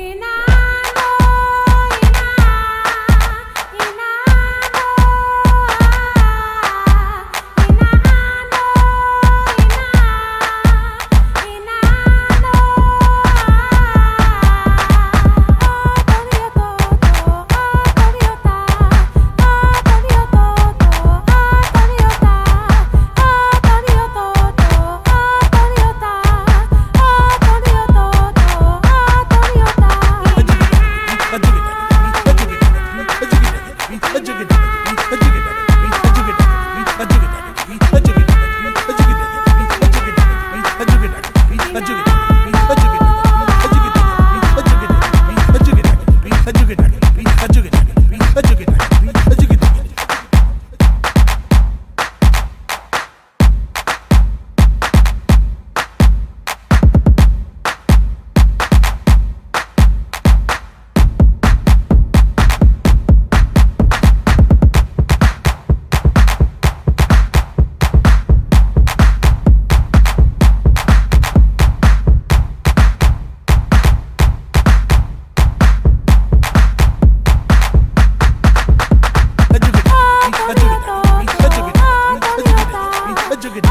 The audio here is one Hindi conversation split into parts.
Forty nine. Juggy.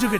这个